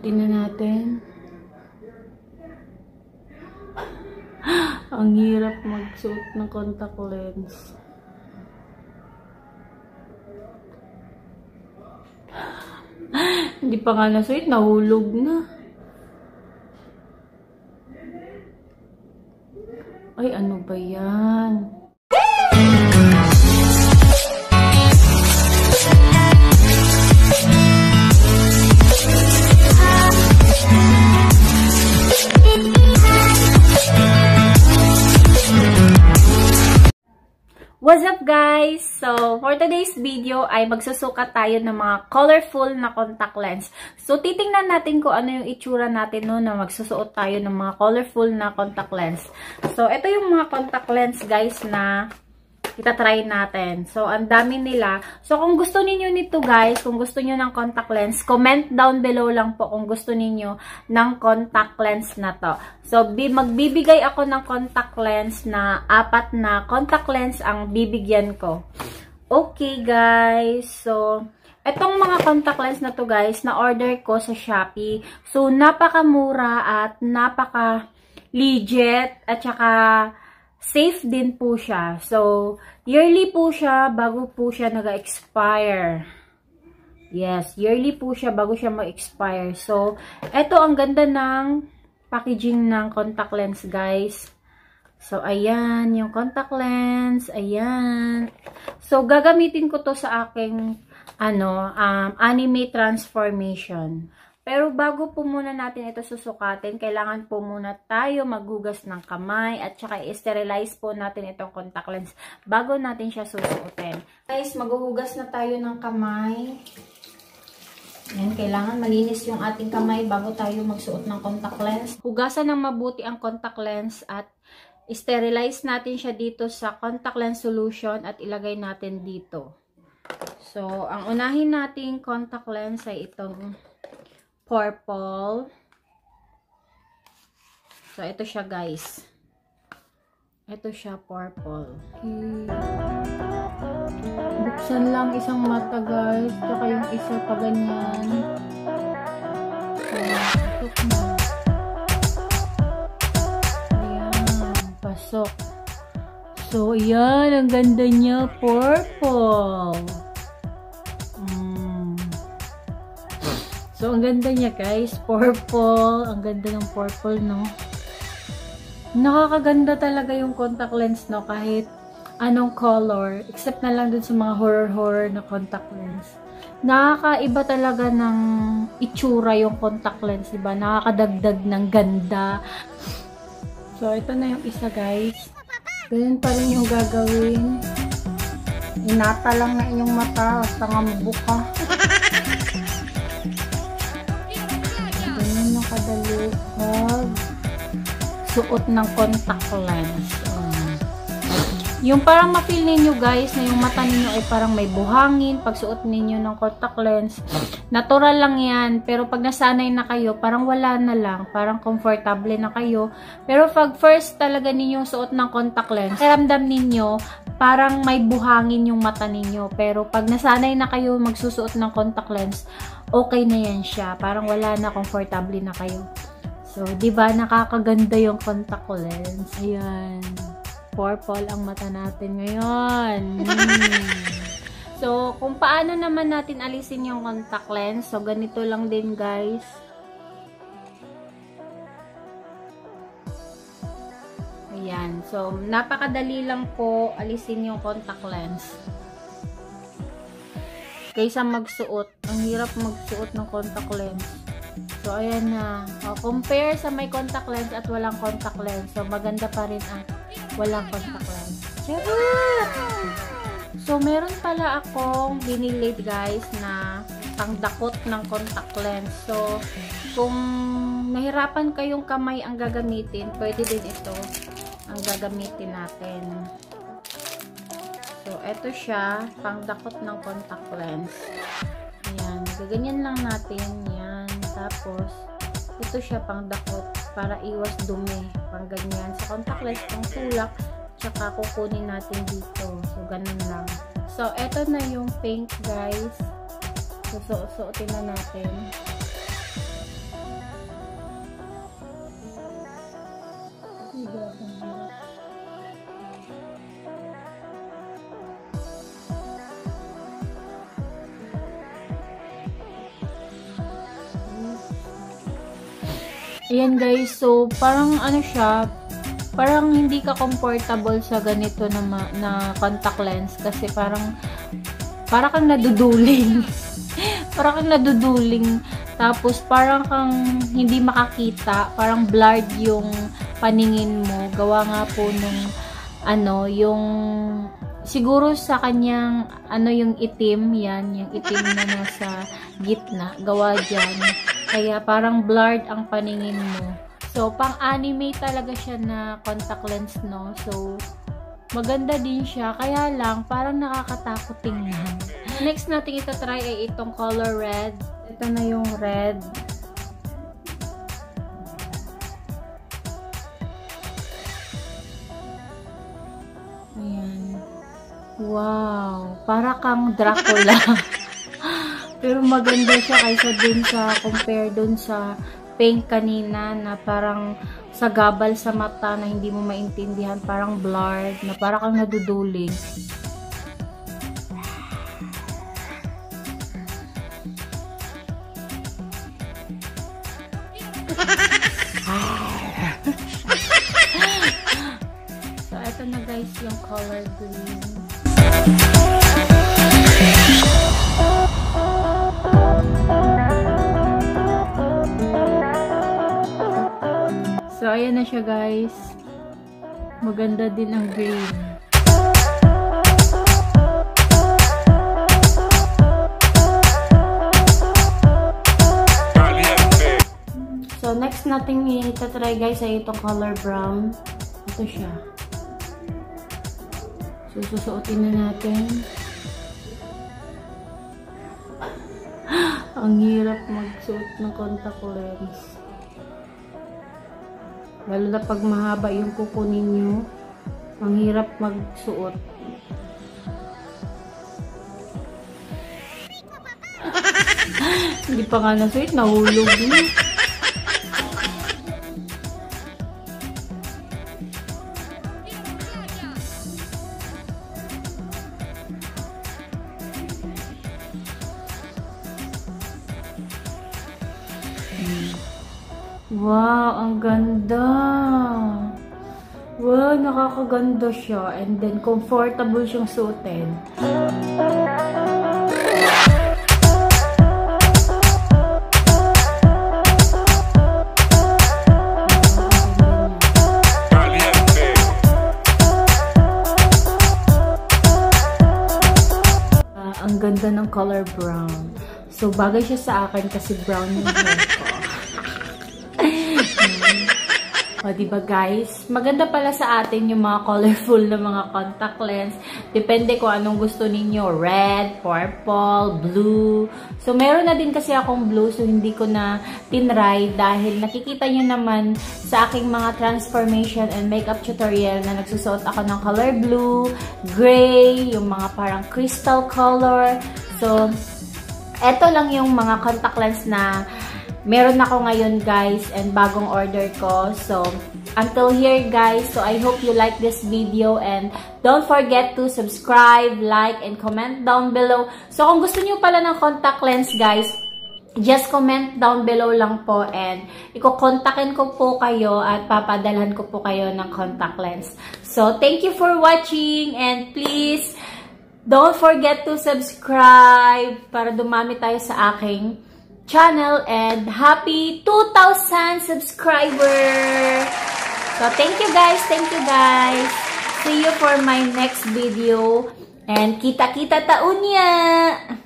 Na natin. Ang hirap magsuot ng contact lens. Hindi pa nga nasuot, nahulog na. Ay, ano ba yan? What's up guys? So, for today's video ay magsusukat tayo ng mga colorful na contact lens. So, titingnan natin kung ano yung itsura natin no na magsusuot tayo ng mga colorful na contact lens. So, ito yung mga contact lens guys na itatry natin. So, ang dami nila. So, kung gusto niyo nito guys, kung gusto niyo ng contact lens, comment down below lang po kung gusto niyo ng contact lens na to. So, magbibigay ako ng contact lens na apat na contact lens ang bibigyan ko. Okay guys, so... Itong mga contact lens na to guys, na-order ko sa Shopee. So, napakamura at napaka legit at saka safe din po siya. So, yearly po siya bago po siya nag-expire. Yes, yearly po siya bago siya mag-expire. So, ito ang ganda ng packaging ng contact lens, guys. So, ayan, yung contact lens, ayan. So, gagamitin ko to sa aking, ano, um, anime transformation. Pero bago po muna natin ito susukatin, kailangan po muna tayo maghugas ng kamay at saka i-sterilize po natin itong contact lens bago natin siya susuotin. Guys, maghuhugas na tayo ng kamay. Yan, kailangan malinis yung ating kamay bago tayo magsuot ng contact lens. Hugasan ng mabuti ang contact lens at sterilize natin siya dito sa contact lens solution at ilagay natin dito. So, ang unahin nating contact lens ay itong purple. So, ito siya guys. Ito siya purple. Okay. Buksan lang isang mata guys. Tsaka yung isa pa ganyan. Pasok na. Ayan. So, yan. Ang ganda niya. Purple. So, ang ganda niya guys. Purple. Ang ganda ng purple, no? Nakakaganda talaga yung contact lens, no? Kahit anong color. Except na lang dun sa mga horror-horror na contact lens. Nakakaiba talaga ng itsura yung contact lens, diba? Nakakadagdag ng ganda. So, ito na yung isa, guys. Ganyan pa rin yung gagawin. Inata lang na inyong mata. Basta nga mabuka. kadali mag suot ng contact lens. Um, yung parang ma-feel ninyo guys na yung mata ninyo ay parang may buhangin pag suot ninyo ng contact lens. Natural lang yan. Pero pag nasanay na kayo, parang wala na lang. Parang comfortable na kayo. Pero pag first talaga ninyo suot ng contact lens, karamdam ninyo parang may buhangin yung mata ninyo. Pero pag nasanay na kayo magsusuot ng contact lens, okay na yan siya. Parang wala na, comfortable na kayo. So, di ba nakakaganda yung contact lens. Ayan. Purple ang mata natin ngayon. Hmm. So, kung paano naman natin alisin yung contact lens. So, ganito lang din guys. Ayan. So, napakadali lang po alisin yung contact lens kaysa magsuot. Ang hirap magsuot ng contact lens. So, ayan na. O, compare sa may contact lens at walang contact lens. So, maganda pa rin ang walang contact lens. Charot! So, meron pala akong binili guys na pangdakot ng contact lens. So, kung nahirapan kayong kamay ang gagamitin, pwede din ito ang gagamitin natin. So, eto siya, pangdakot ng contact lens. Ayan, gaganyan lang natin. Yan. Tapos, ito siya pangdakot para iwas dumi. Pang ganyan. Sa contact lens, pang sulak, tsaka kukunin natin dito. So, ganun lang. So, eto na yung pink, guys. So, suotin na natin. Ayan guys, so parang ano siya, parang hindi ka comfortable sa ganito na, na contact lens kasi parang para kang naduduling. para kang naduduling. Tapos parang kang hindi makakita, parang blurred yung paningin mo. Gawa nga po nung ano, yung siguro sa kanyang ano yung itim, yan, yung itim na nasa gitna, gawa dyan. Kaya parang blurred ang paningin mo. So, pang-anime talaga siya na contact lens, no? So, maganda din siya. Kaya lang, parang nakakatakot tingnan. Next natin itatry ay itong color red. Ito na yung red. Ayan. Wow! Para kang Dracula. Pero maganda siya kaysa dun sa, compare dun sa pink kanina na parang sa gabal sa mata na hindi mo maintindihan, parang blurred, na parang kang naduduling. so, ito na guys yung color green. So, ayan na siya guys. Maganda din ang green. So, next natin itatry guys ay itong color brown. Ito siya. So, susuotin na natin. ang hirap magsuot ng contact lens. Lalo na pag mahaba yung kuko ninyo, ang hirap magsuot. Hindi pa nga nasuit, nahulog na. Wow, nakakaganda siya. And then, comfortable siyang suotin. Uh, ang ganda ng color brown. So, bagay siya sa akin kasi brown yung hair ko. O, diba guys? Maganda pala sa atin yung mga colorful na mga contact lens. Depende kung anong gusto ninyo. Red, purple, blue. So, meron na din kasi akong blue. So, hindi ko na tinry dahil nakikita nyo naman sa aking mga transformation and makeup tutorial na nagsusuot ako ng color blue, gray, yung mga parang crystal color. So, eto lang yung mga contact lens na meron ako ngayon guys and bagong order ko. So, until here guys, so I hope you like this video and don't forget to subscribe, like, and comment down below. So, kung gusto niyo pala ng contact lens guys, just comment down below lang po and iko-kontakin ko po kayo at papadalhan ko po kayo ng contact lens. So, thank you for watching and please don't forget to subscribe para dumami tayo sa aking channel and happy 2,000 subscriber! So, thank you guys! Thank you guys! See you for my next video and kita-kita taunya!